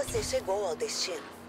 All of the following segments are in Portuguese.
Você chegou ao destino.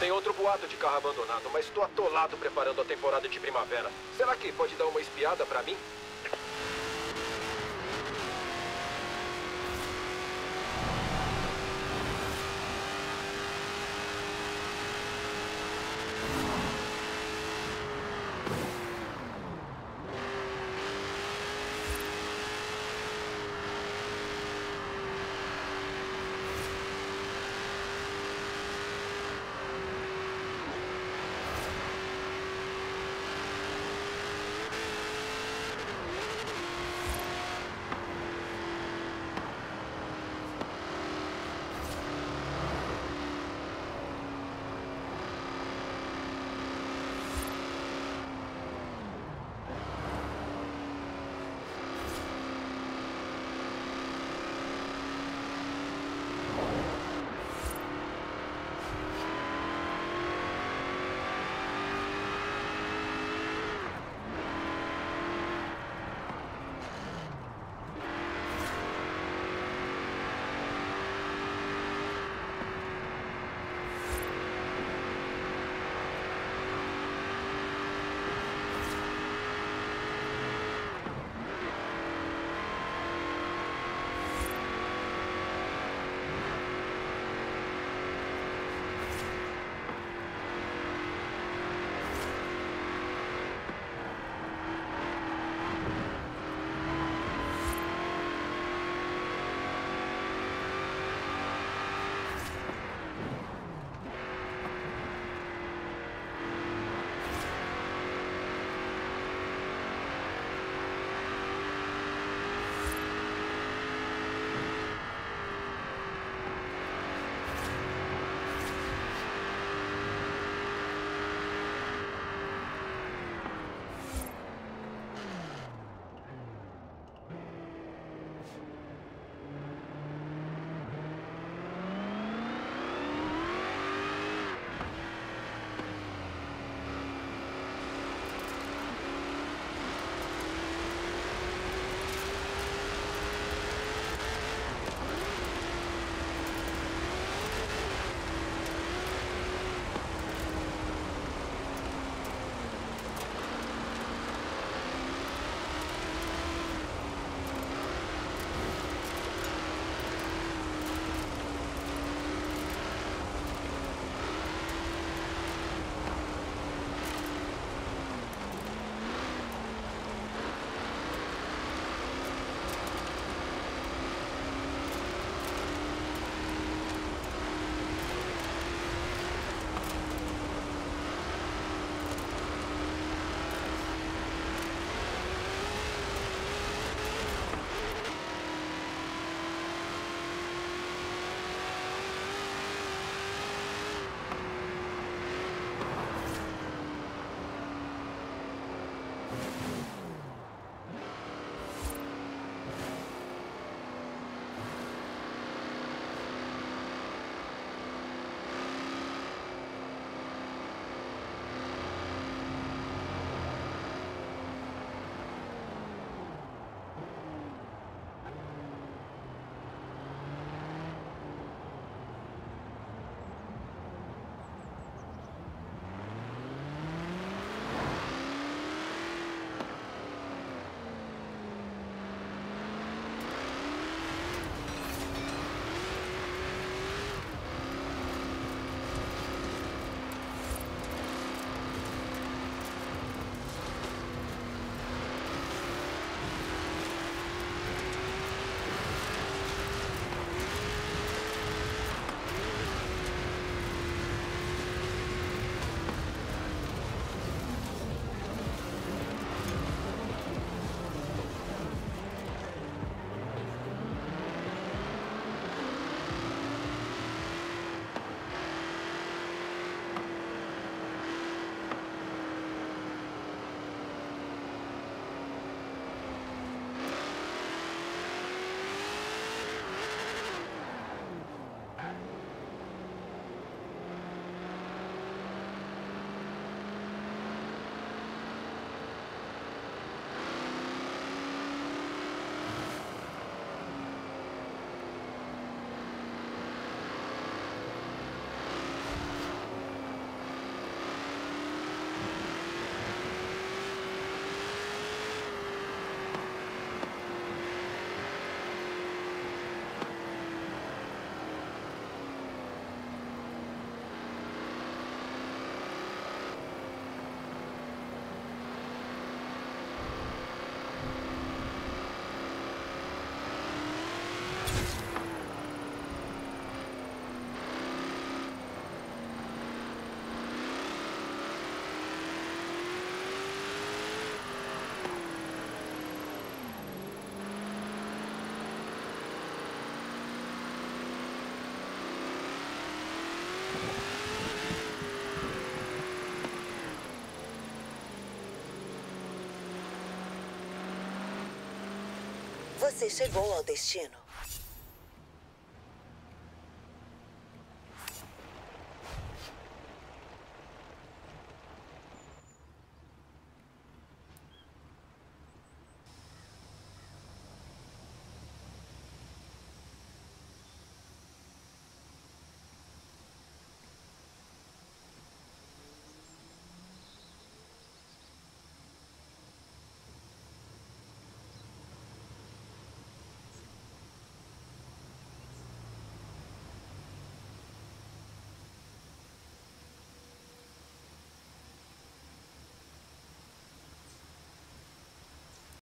Tem outro boato de carro abandonado, mas estou atolado preparando a temporada de primavera. Será que pode dar uma espiada para mim? Você chegou ao destino.